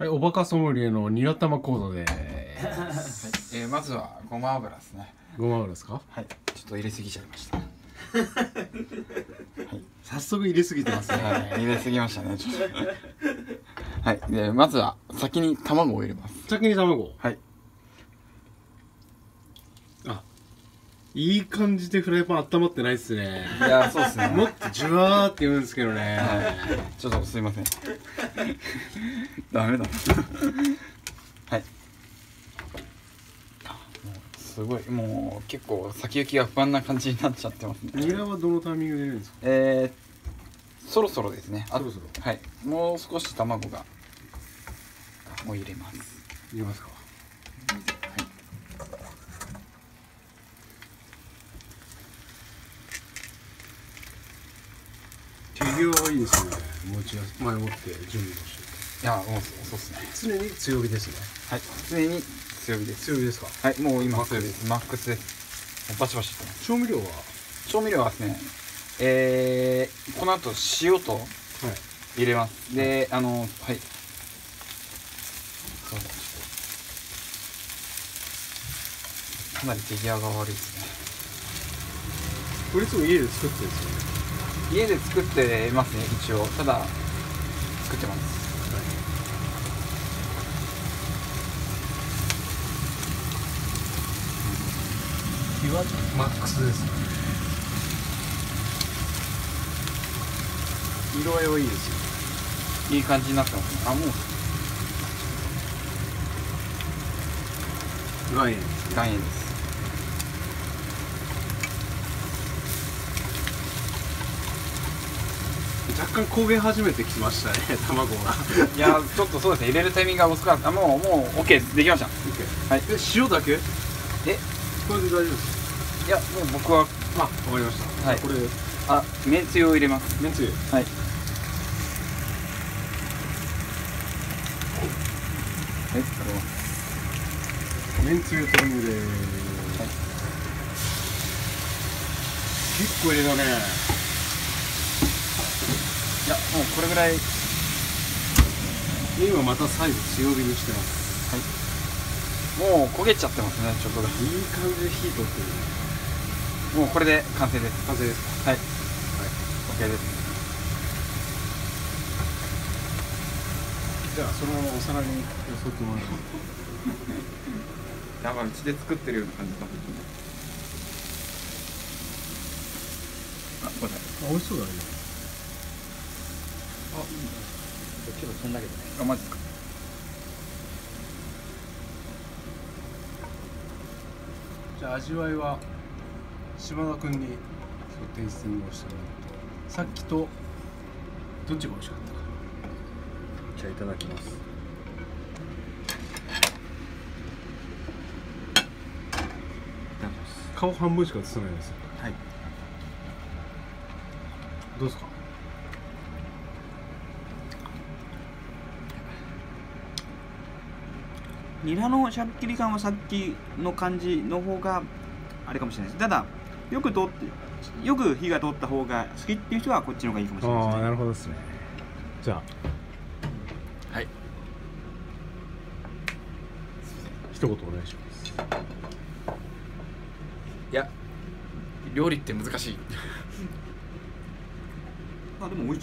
はい、おバカソムリエのニラ玉講座ではい、えー、まずはごま油ですね。ごま油ですか？はい。ちょっと入れすぎちゃいました。早速入れすぎてますね。はい。入れすぎましたね。ちょっと。はい。でまずは先に卵を入れます。先に卵？はい。あいい感じでフライパン温まってないっすね。いやそうですね。もっとジュワーって言うんですけどね、はい。ちょっとすいません ダメだ はい。すごいもう結構先行きが不安な感じになっちゃってますね。ニラはどのタイミングで入れるんですか？えー、そろそろですね。あそろそろ。はい。もう少し卵がもう入れます。入れますか手際はい。い。です。ね持ち前もって準備をしてい。やもうそうっすね常に強火ですねはい。常に強火です強火ですか。はい。もう今強火ですマックスですバシバシってます調味料は調味料はですねえー、この後塩とはい。入れますであのはい。そうだちょっとか。なり手際が悪い。ですねこれい。つも家で作ってるんですよね家で作ってますね一応。ただ作ってます。火はマックスです。ね色合いはいいですよ。いい感じになってますね。あもう。岩塩。岩塩です若干焦げ始めてきましたね 卵が。いやちょっとそうですね入れるタイミングが遅かった。あもうもう OK できました。はい。え塩だけ？え？これで大丈夫です。いやもう僕はあわかりました。はい。これ。あめんつゆを入れます。めんつゆ。はい。はいこれます。めんつゆ投入でーす、結構入れたね。いやもうこれぐらい。今また再度強火にしてます。もう焦げちゃってますねちょっとだいい感じで火通ってる。もうこれで完成です。完成です。かはい。OK です。じゃあそのままお皿によそってもらうやばいうちで作ってるような感じだあこれ。あ美味しそうだねあいいね。ちょっとそんだけどね。あマジですか。じゃあ味わいは島田君に今日テイスティングをしてもらうと。さっきとどっちが美味しかったか。じゃあいただきます。顔半分しか映さないですよ。はい。どうですか？ニラのシャッキリ感はさっきの感じの方があれかもしれないです。ただよく通ってよく火が通った方が好きっていう人はこっちの方がいいかもしれないですね。なるほどですね。じゃあ。はい。一言お願いします。いや料理って難しい。あでも美味しい